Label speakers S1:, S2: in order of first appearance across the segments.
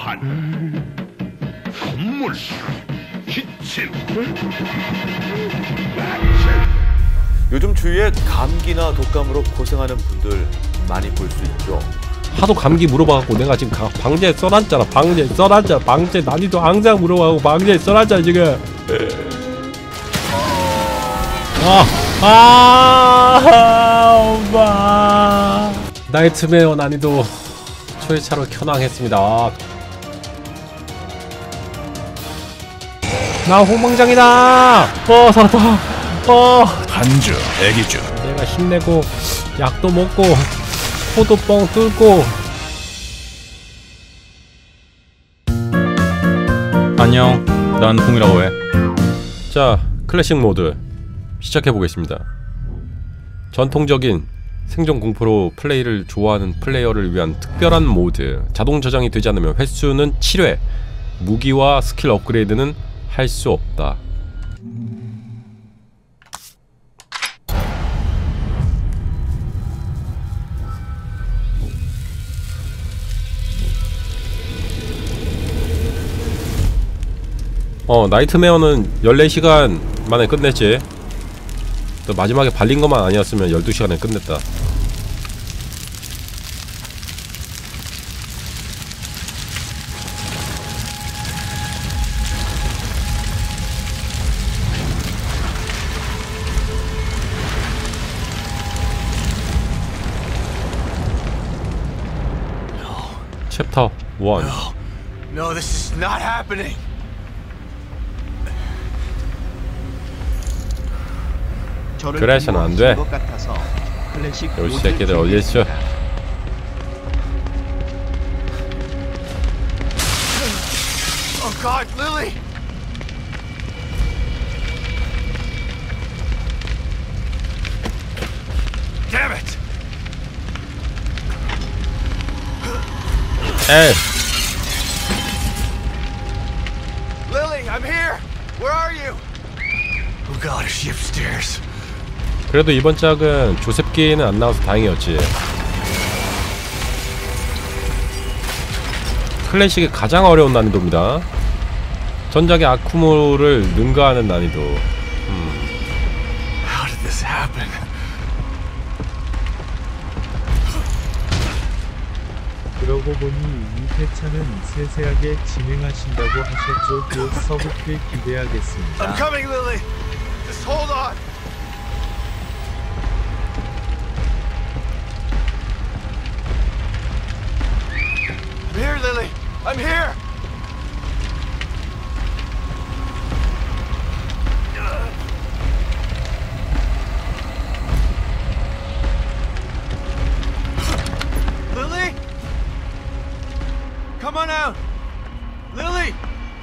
S1: 또한 선물 기침
S2: 요즘 주위에 감기나 독감으로 고생하는 분들 많이 볼 수 있죠.
S3: 하도 감기 물어봐갖고 내가 지금 가- 방제 써놨잖아 방제 써놨잖아 방제 난이도 항상 물어봐갖고 방제 써놨잖아 지금 아, 아, 엄마. 나이트메어 난이도 초회차로 켜낭했습니다. 나 호망장이다. 어, 살았다. 어,
S1: 반주 대기주
S3: 내가 힘내고 약도 먹고 포도 뻥 뚫고
S4: 안녕. 난 홍이라고 해.
S3: 자 클래식 모드 시작해 보겠습니다. 전통적인 생존 공포로 플레이를 좋아하는 플레이어를 위한 특별한 모드 자동 저장이 되지 않으면 횟수는 7회 무기와 스킬 업그레이드는 할 수 없다. 어 나이트메어는 14시간 만에 끝냈지 또 마지막에 발린 것만 아니었으면 12시간에 끝냈다 챕터 1
S5: No, this is not happening.
S3: 그래서는 안 돼. 요 새끼들 어디 있어?
S5: Oh God, Lily!
S3: 에이
S5: Lily, I'm here. Where are you? Oh God, is she upstairs?
S3: 그래도 이번 짝은 조셉기는 안 나와서 다행이었지 클래식의 가장 어려운 난이도입니다 전작의 아쿠모를 능가하는 난이도
S5: How did this happen?
S6: 그러고 보니 이 회차는 세세하게 진행하신다고 하셨죠. 그 서브필
S5: I'm
S6: 기대하겠습니다.
S5: coming, Lily. Just hold on. I'm. I'm.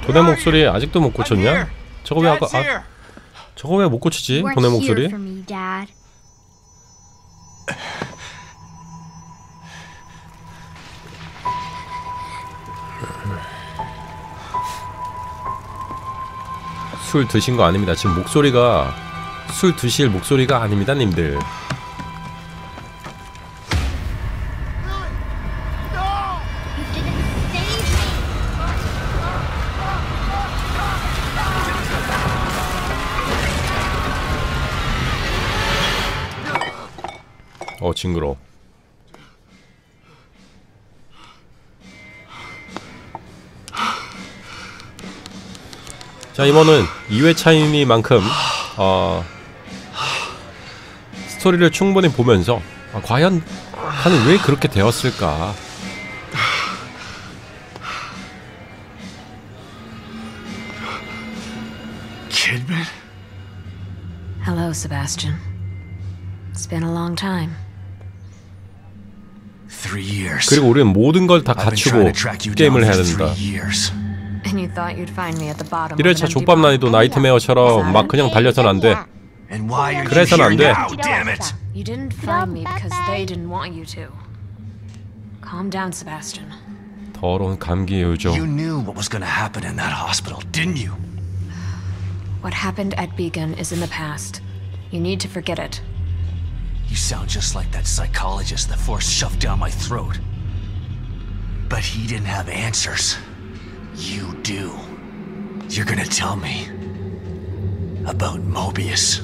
S3: 돈의 목소리? 아직도 못 고쳤냐? 저거 왜 아까 아. 저거 왜 못 고치지? 돈의 목소리? 술 드신 거 아닙니다. 지금 목소리가 술 드실 목소리가 아닙니다, 님들. 징그러. 자 이번은 2회차이니만큼 어, 스토리를 충분히 보면서 아, 과연 하는 왜 그렇게 되었을까?
S5: Kidman?
S7: Hello, Sebastian. It's been a long time.
S5: Three years.
S3: 그리고 우리는 모든 걸 다 갖추고 게임을 해야 된다.
S5: three years.
S7: And you thought you'd find me at the bottom.
S3: 1회차
S7: of an empty
S3: 족밥 난이도 나이트메어처럼 막 그냥 달려선 안 돼. 그래서는 안 돼. 더러운 감기 요정.
S5: You knew what was going to happen in that hospital, didn't you?
S7: What happened at Beacon is in the past. You need to forget it.
S5: You sound just like that psychologist the force shoved down my throat. But he didn't have answers. You do. You're gonna tell me about Mobius.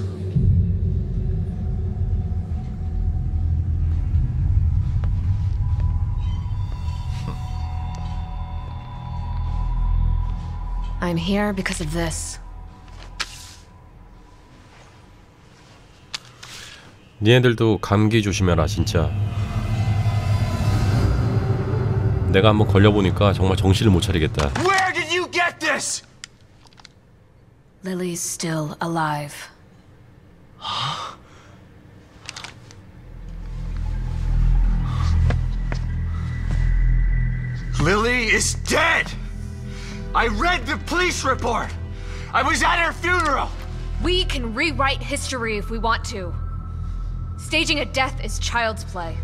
S7: I'm here because of this.
S3: 니네들도 감기 조심해라 진짜. 내가 한번 걸려보니까 정말 정신을 못 차리겠다.
S5: Where did you get this?
S7: Lily's still alive.
S5: Lily is dead! I read the police report! I was at her funeral!
S7: We can rewrite history if we want to. Staging a death is child's play.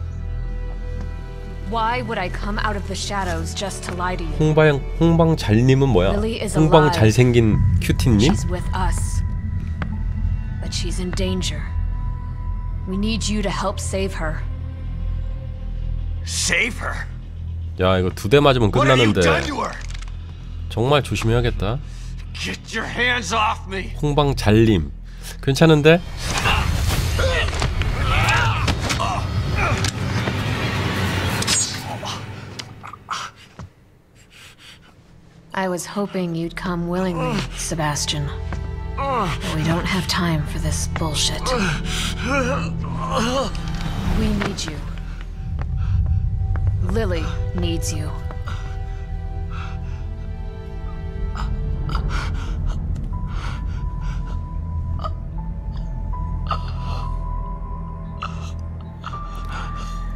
S7: Why would I come out of the shadows just to lie to you?
S3: 홍방 홍방 잘님은 뭐야? 홍방. 잘생긴 큐티님?
S7: She's with us. But she's in danger. We need you to help save her.
S5: Save her?
S3: 야 이거 두 대 맞으면 끝나는데
S5: done to her?
S3: 정말 조심해야겠다.
S5: Get your hands off me!
S3: 홍방 잘님 괜찮은데?
S7: I was hoping you'd come willingly, Sebastian. But we don't have time for this bullshit. We need you. Lily needs you.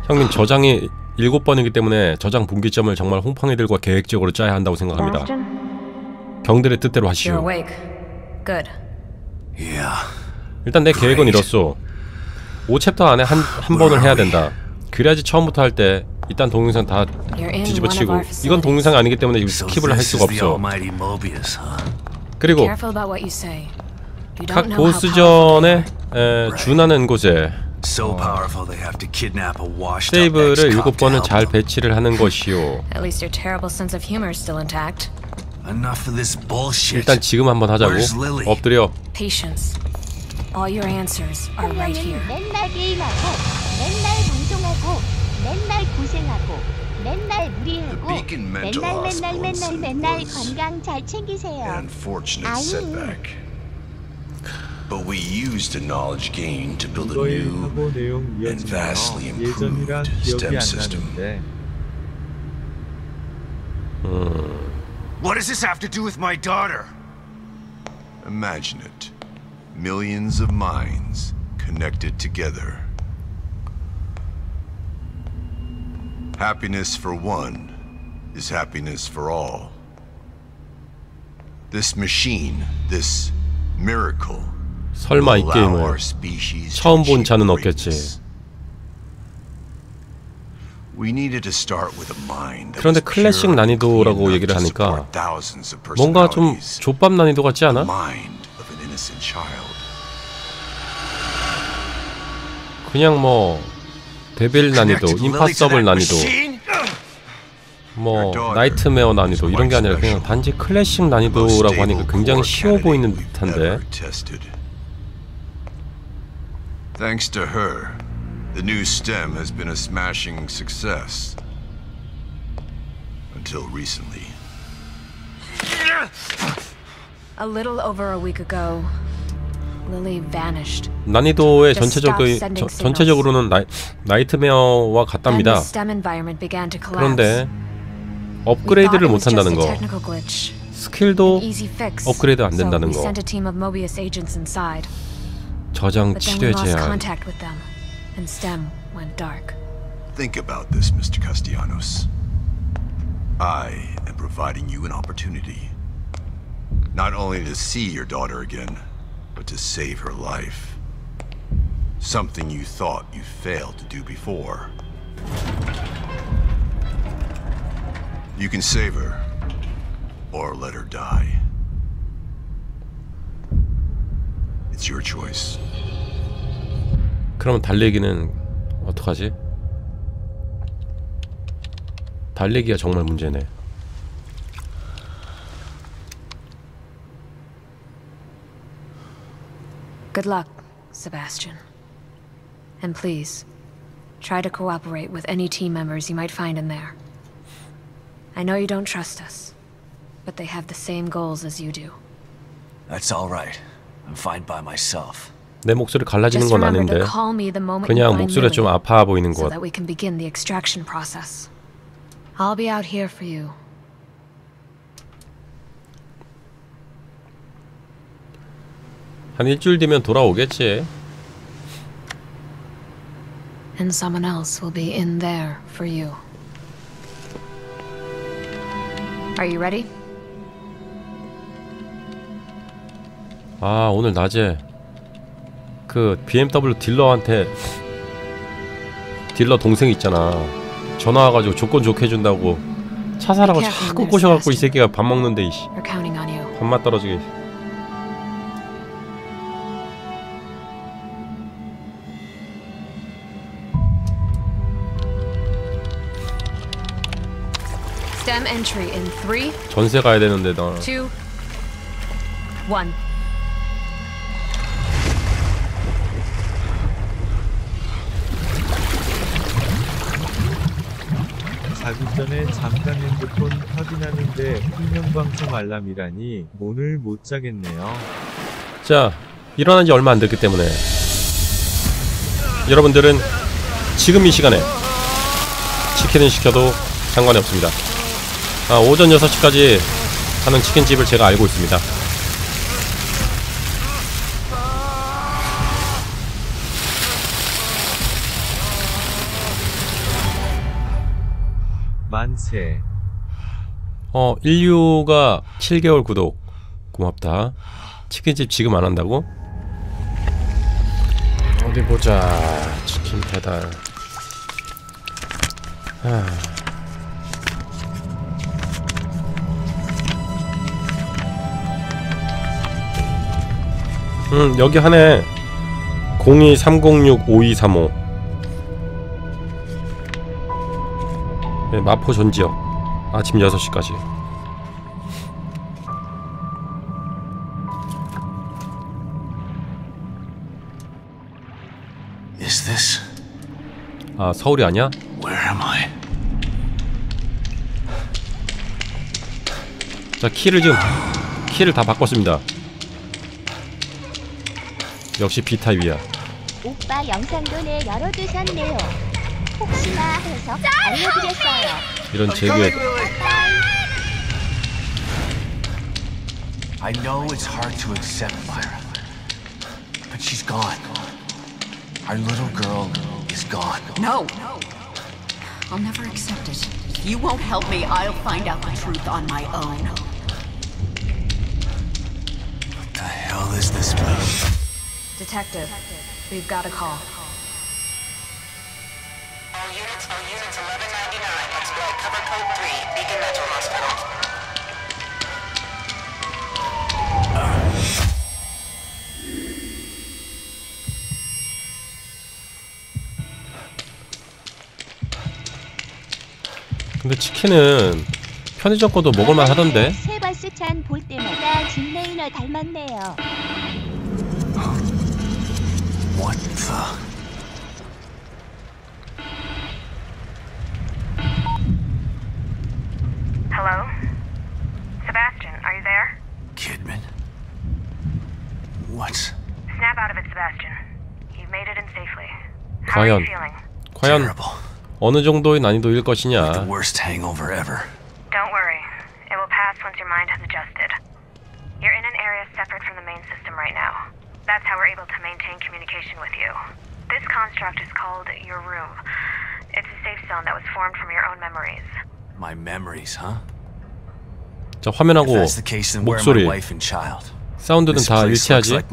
S3: 형님 저장이 일곱 번이기 때문에 저장 분기점을 정말 홍팡이들과 계획적으로 짜야 한다고 생각합니다. 경들의 뜻대로 하시오. 일단 내 계획은 이렇소. 5챕터 안에 한, 한 번을 해야 된다. 그래야지 처음부터 할 때 일단 동영상 다 뒤집어치고 이건. 동영상이 아니기 때문에 지금 skip을 할 수가 없어. 그리고 각 보스전에. 에, 준하는 곳에
S5: So powerful they have to kidnap a washed up
S3: 세이브를 일곱 번은 잘. 배치를 하는 것이요.
S7: At least your terrible sense of humor is still intact.
S5: Enough of this bullshit.
S3: 일단 지금 한번 하자고.
S5: Where's Lily?
S3: 엎드려.
S7: Patience. All your answers are right here.
S8: 맨날 게임하고 맨날 방송하고 맨날 고생하고 맨날 무리하고 맨날 맨날 맨날 맨날 건강 잘 챙기세요.
S1: An unfortunate setback. But we used the knowledge gained to build a new and vastly improved STEM system.
S6: Hmm.
S5: What does this have to do with my daughter?
S1: Imagine it. Millions of minds connected together. Happiness for one is happiness for all. This machine, this miracle,
S3: 설마 이 게임을 처음 본
S1: greatness.
S3: 없겠지. 그런데 클래식 난이도라고 얘기를 하니까 뭔가 좀. 좆밥 난이도 같지 않아? 그냥 뭐 devil 난이도,
S5: impossible
S3: 난이도? 뭐 nightmare 난이도 이런 게 아니라 그냥 단지 클래식 난이도라고 하니까 굉장히 쉬워 보이는 듯한데.
S1: Thanks to her, the new stem has been a smashing success. Until recently.
S7: A little over a week ago, Lily vanished.
S3: 난이도의
S7: Just
S3: 전체적인
S7: stop sending
S3: 저- 전체적으로는 나이, 나이트메어와
S7: Then
S3: 같답니다.
S7: the stem environment began to collapse.
S3: 그런데
S7: We thought
S3: 업그레이드를
S7: it was just
S3: 못한다는
S7: a
S3: 거,
S7: technical glitch.
S3: 스킬도
S7: Easy fix.
S3: 업그레이드 안
S7: So
S3: 된다는
S7: we
S3: 거, 저장
S7: But then we
S3: 치료
S7: lost
S3: 제한.
S7: contact with them, and STEM went dark.
S1: Think about this, Mr. Castellanos. I am providing you an opportunity. Not only to see your daughter again, but to save her life. Something you thought you failed to do before. You can save her, or let her die. It's your choice.
S3: 그러면 달리기는 어떡하지? 달리기가 정말 문제네.
S7: Good luck, Sebastian. And please, try to cooperate with any team members you might find in there. I know you don't trust us, but they have the same goals as you do.
S5: That's all right. I'm fine by myself.
S3: 내 목소리 갈라지는
S7: Just
S3: 건 아닌데
S7: to call me the moment you
S3: 그냥 목소리가 좀 아파 보이는
S7: so
S3: 것.
S7: that we can begin the extraction process. I'll be out here for you.
S3: 한 일주일 뒤면 돌아오겠지.
S7: And someone else will be in there for you. Are you ready?
S3: 아 오늘 낮에 그 BMW 딜러한테 딜러 동생 있잖아. 전화 와가지고 조건 좋게 해준다고 차 사라고 자꾸 꼬셔갖고 이 새끼가 밥 먹는데 이씨. 밥맛 떨어지게. 전세 가야 되는데 나
S6: 2 1 전에 잠깐 핸드폰 확인하는데 흥명방송 알람이라니 오늘 못 자겠네요.
S3: 자 일어난 지 얼마 안 됐기 때문에. 여러분들은 지금 이 시간에 치킨을 시켜도 상관이 없습니다. 아, 오전 6시까지 하는 치킨집을 제가 알고 있습니다
S6: 만세.
S3: 어, 인류가 7개월 구독 고맙다. 치킨집 지금 안 한다고? 어디 보자. 치킨 배달. 하... 음, 여기 하네. 02306-5235. 네, 마포 전 지역. 아침 6시까지.
S5: Is this?
S3: 아, 서울이 아니야?
S5: Where am I?
S3: 자, 키를 좀 키를 다 바꿨습니다. 역시 B타입이야.
S8: 오빠 영상도 내 열어두셨네요. 혹시나 해서 알려드렸어요.
S3: 이런 재규의
S5: I know it's hard to accept, Myra. But she's gone. Our little girl is gone.
S9: No. I'll never accept it. If you won't help me, I'll find out the truth on my own.
S5: What the hell is this place?
S7: Detective, we've got a call.
S3: 근데 치킨은 편의점 거도 먹을만 하던데.
S8: 세바스 찬 볼 때마다 진 레이너 닮았네요.
S5: What the?
S10: Hello? Sebastian, are you there?
S5: Kidman? What?
S10: Snap out of it, Sebastian. You've made it in safely. How are you
S3: 과연
S10: feeling?
S3: 과연 어느 정도의 난이도일
S5: The
S3: 것이냐.
S5: worst hangover ever.
S10: Don't worry. It will pass once your mind has adjusted. You're in an area separate from the main system right now. That's how we're able to maintain communication with you. This construct is called your room. It's a safe zone that was formed from your own memories.
S5: My memories, huh?
S3: 자 화면하고 목소리? 사운드는 다 일치하지.
S10: It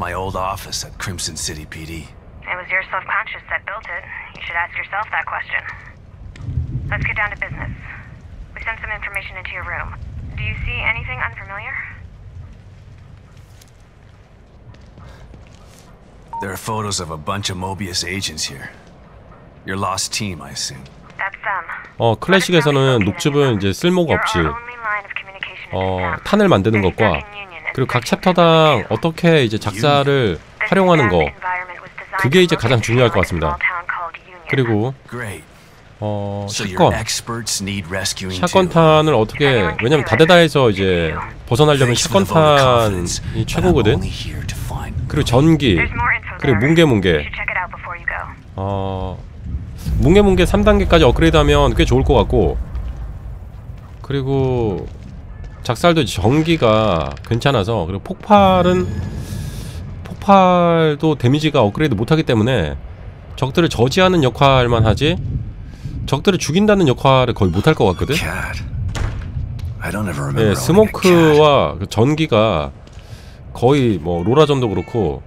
S10: was your subconscious that built it. You should ask yourself that question. Let's get down to business. We sent some information into your room. Do you see anything unfamiliar?
S5: There are photos of a bunch of Mobius agents here. Your lost team, I assume.
S10: That's
S3: 어 클래식에서는 녹즙은 이제 쓸모가 없지. 어 탄을 만드는 것과 그리고 각 챕터당 어떻게 이제 작사를 활용하는 거 그게 이제 가장 중요할 것 같습니다. 그리고 어 샷건. 샷건탄을 어떻게 왜냐면 다대다에서 이제 벗어나려면 샷건탄이 최고거든. 그리고 전기 그리고 뭉게뭉게. 어 뭉게 뭉게 3단계까지 업그레이드하면 꽤 좋을 것 같고 그리고 작살도 전기가 괜찮아서 그리고 폭발은 폭발도 데미지가 업그레이드 못하기 때문에 적들을 저지하는 역할만 하지 적들을 죽인다는 역할을 거의 못할 것 같거든. 예, 스모크와 그 전기가 거의 뭐 로라전도 그렇고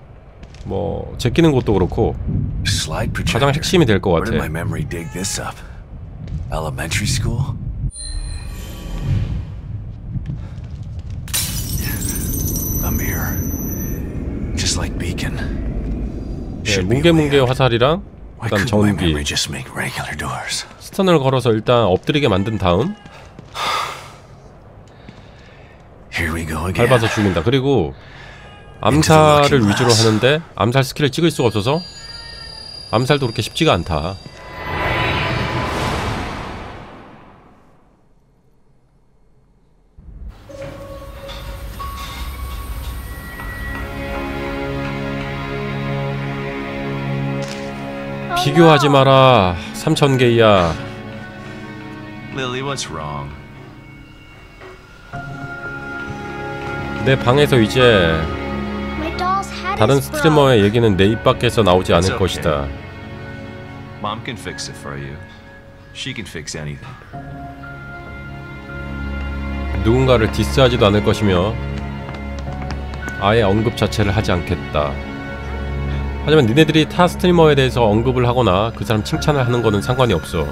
S3: 뭐 제끼는 것도 그렇고 가장 핵심이 될 것 같아
S5: A mirror. Just like Beacon.
S3: 예, 뭉게뭉게 화살이랑
S5: 막
S3: 전기? 스턴을 걸어서 일단 엎드리게 만든 다음. 밟아서 죽인다 그리고 암살을 위주로 하는데 암살 스킬을 찍을 수가 없어서 암살도 그렇게 쉽지가 않다 비교하지 마라 3,000개이야
S5: Lily, what's wrong?
S3: 내 방에서 이제 다른. 스트리머의 얘기는 내 입 밖에서 나오지 않을
S5: okay.
S3: 것이다
S5: Mom can fix it for you. She can fix anything.
S3: 누군가를 디스하지도 않을 것이며 아예 언급 자체를 하지 않겠다. 하지만 니네들이 타 스트리머에 대해서 언급을 하거나 그 사람 칭찬을 하는 거는 상관이 없어.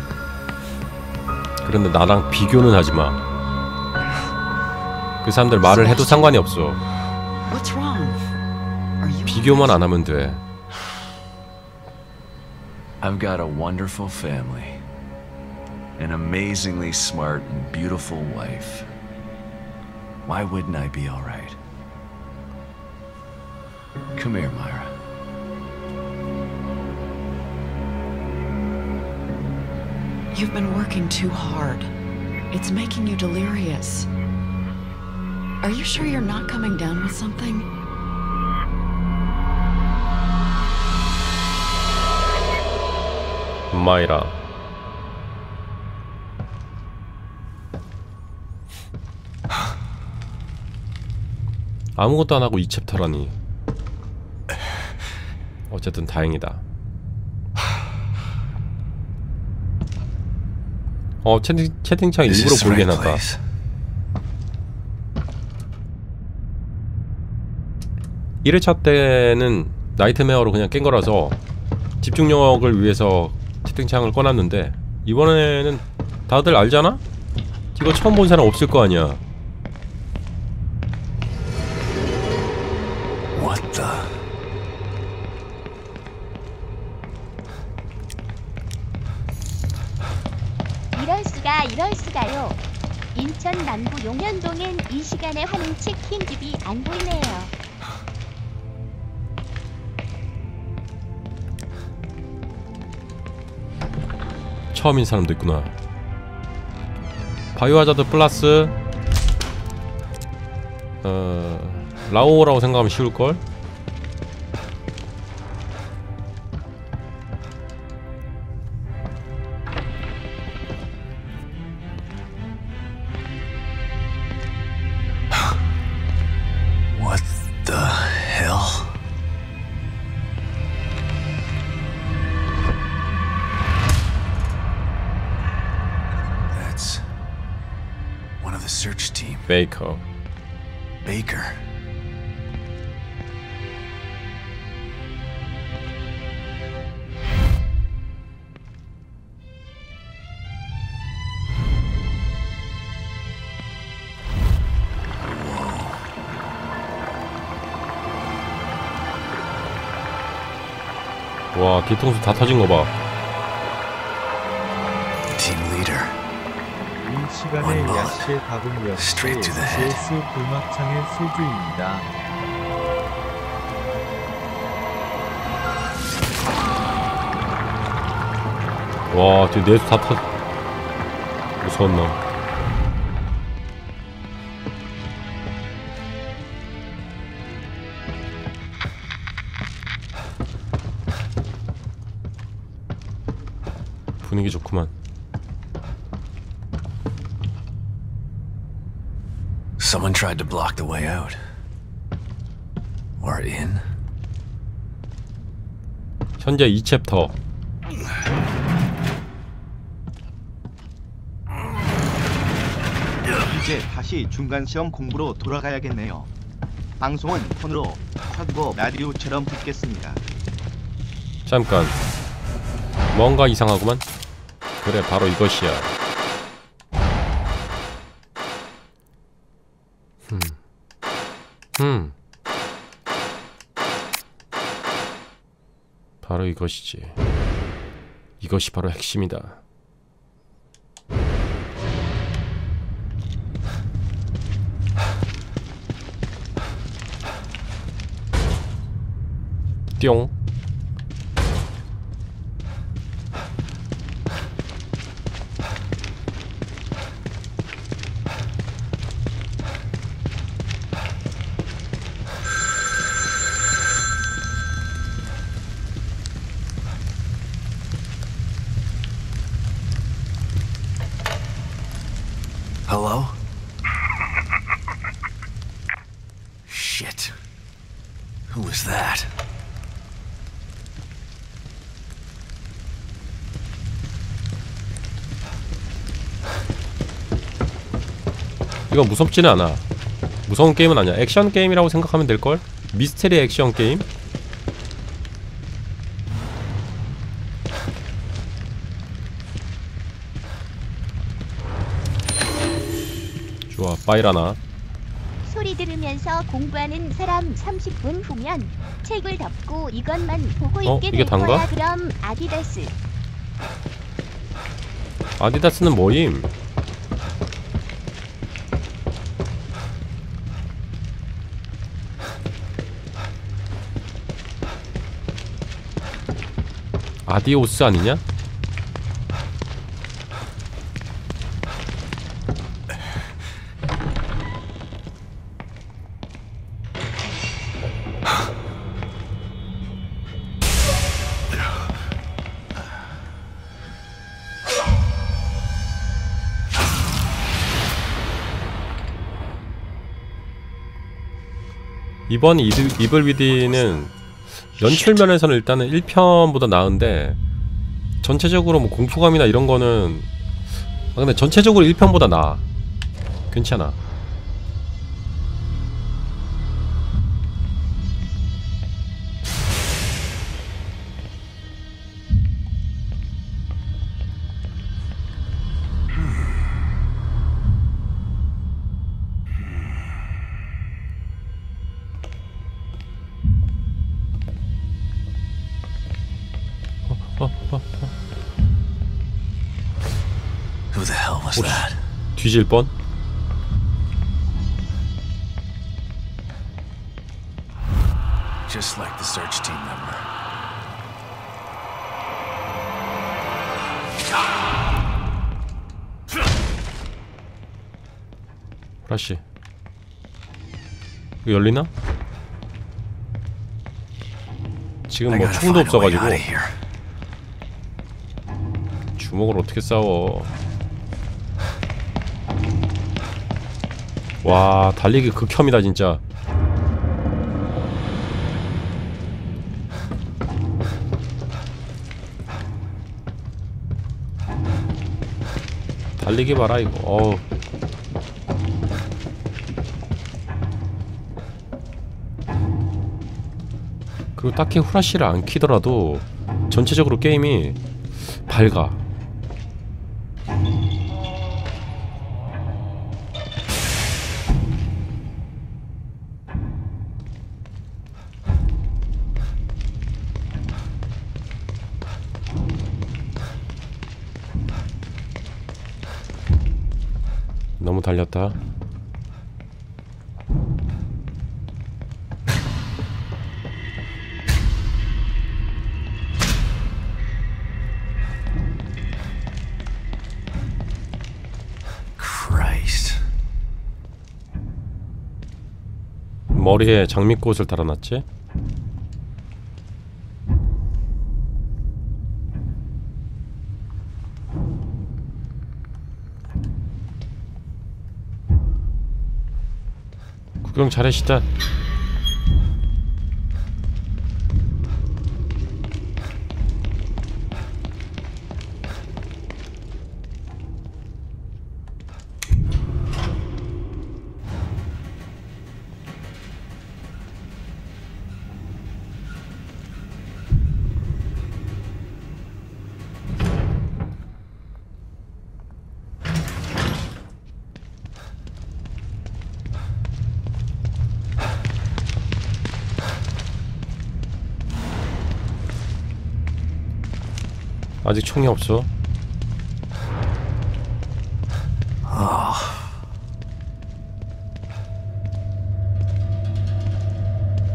S3: 그런데 나랑 비교는 하지 마. 그 사람들 말을 해도 상관이 없어.
S9: What's wrong? Are you
S3: 비교만 안 하면 돼.
S5: I've got a wonderful family. An amazingly smart and beautiful wife. Why wouldn't I be alright? Come here, Myra.
S9: You've been working too hard. It's making you delirious. Are you sure you're not coming down with something?
S3: 마이라. 아무것도 안 하고 이 챕터라니. 어쨌든 다행이다. 어 채팅 채팅창 일부러
S5: the
S3: 보이게
S5: right
S3: 해놨다.
S5: place.
S3: 일회차 때는 nightmare로 그냥 깬 거라서 집중력을 위해서 채팅창을 꺼놨는데 이번에는 다들 알잖아? 이거 처음 본 사람 없을 거 아니야.
S8: 수가 이럴 수가요. 인천 남구 용현동엔 이 시간에 하는 치킨집이 안 보이네요.
S3: 처음인 사람도 있구나. 바이오하자드 플러스 어 라오라고 생각하면 쉬울 걸. 와 뒤통수 다 터진 거 봐.
S6: 이 시간에. 야시의 답은 역시
S5: Straight to the head.
S6: GS 불막창의 소주입니다.
S3: 와, 뒤에 내수 다 터. 무서웠나? 분위기 좋구만.
S5: Someone tried to block the way out. Or in?
S3: 현재 2챕터.
S11: 이제 다시 중간 시험 공부로 돌아가야겠네요. 방송은 폰으로 하고 라디오처럼 듣겠습니다.
S3: 잠깐. 뭔가 이상하구만. 그래, 바로 이것이야. 흠. 흠. 바로 이것이지. 이것이 바로 핵심이다. 뿅. 이거 무섭지는 않아. 무서운 게임은 아니야. 액션 게임이라고 생각하면 될걸? 미스테리 액션 게임? 좋아, 빠이라나.
S8: 소리 들으면서 공부하는 사람 30분 후면 책을 덮고 이것만 보고
S3: 어?
S8: 있게
S3: 이게
S8: 될
S3: 단가?
S8: 거야. 그럼 아디다스.
S3: 아디다스는 뭐임? 아디오스 아니냐? 이번 이드, 이블 위디는 연출 면에서는 일단은 1편보다 나은데 전체적으로 뭐 공포감이나 이런 거는 아 근데 전체적으로 1편보다 나아 괜찮아 오씨? 뒤질 뻔
S5: Just like the search team member.
S3: 프라시 이거 열리나? 지금 뭐 총도 없어가지고. 주먹을 어떻게 싸워 와 달리기 극혐이다 진짜. 달리기 봐라 이거. 어우. 그리고 딱히 후라시를 안 키더라도 전체적으로 게임이 밝아
S5: Christ.
S3: 머리에 장미꽃을 달아놨지? 구경 잘하시다. 아직 총이 없어.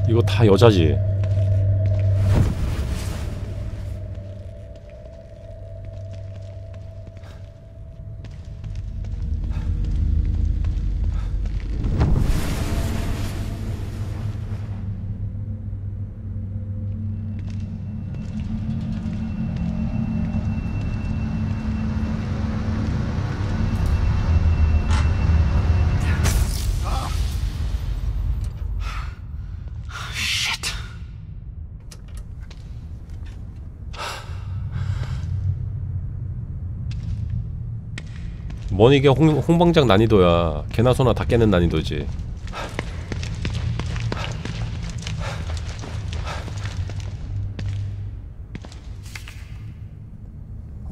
S3: 이거 다 여자지. 뭔 이게 홍, 홍방장 난이도야. 개나 소나 다 깨는 난이도지.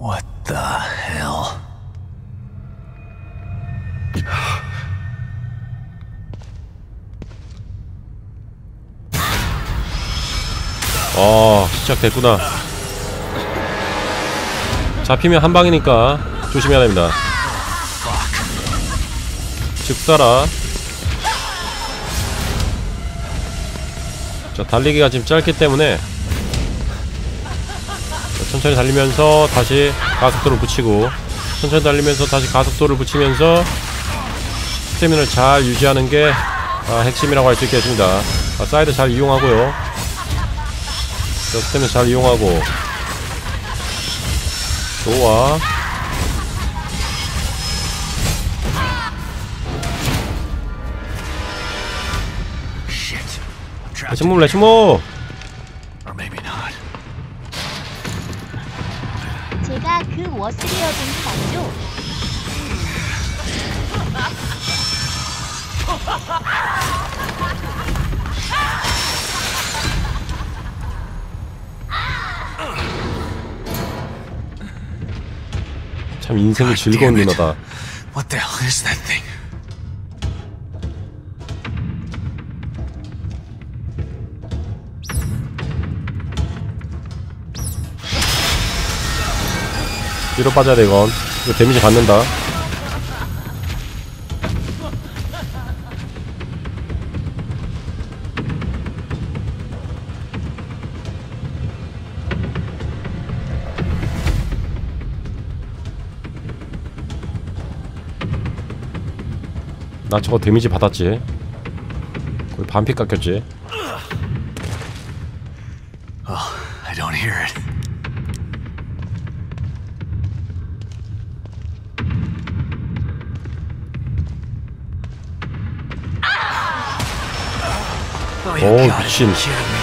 S5: What the hell?
S3: 어 시작됐구나 잡히면 한 방이니까 조심해야 됩니다 즉사라. 자 달리기가 지금 짧기 때문에 자, 천천히 달리면서 다시 가속도를 붙이고 천천히 달리면서 다시 가속도를 붙이면서 스태미나를 잘 유지하는 게 아, 핵심이라고 할 수 있겠습니다. 아, 사이드 잘 이용하고요. 자, 스태미나 잘 이용하고. 좋아
S5: Or maybe not.
S8: 제가 그 워스리어든 봤죠?
S3: 참 인생이 즐거운 누나다
S5: What the hell is that thing?
S3: 뒤로 빠져야 돼 이건. 이거 데미지 받는다. 나 저거 데미지 받았지? 거의 반피 깎였지?
S5: Oh, I don't hear it.
S3: 오 미친.